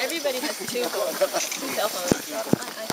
Everybody has two phones, two cell phones. I, I